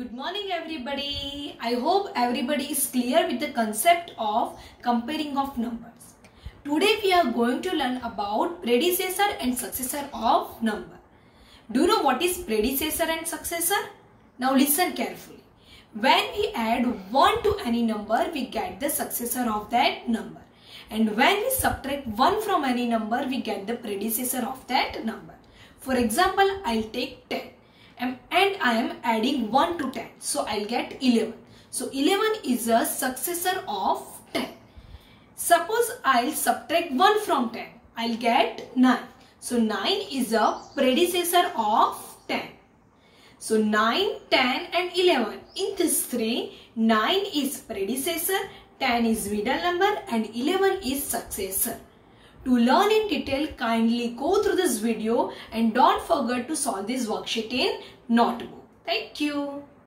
Good morning everybody. I hope everybody is clear with the concept of comparing of numbers. Today we are going to learn about predecessor and successor of number. Do you know what is predecessor and successor? Now listen carefully. When we add 1 to any number, we get the successor of that number. And when we subtract 1 from any number, we get the predecessor of that number. For example, I'll take 10 and I am adding 1 to 10. So I'll get 11. So 11 is a successor of 10. Suppose I'll subtract 1 from 10. I'll get 9. So 9 is a predecessor of 10. So 9, 10 and 11. In this three, 9 is predecessor, 10 is middle number and 11 is successor. To learn in detail, kindly go through this video and don't forget to solve this worksheet in notebook. Thank you.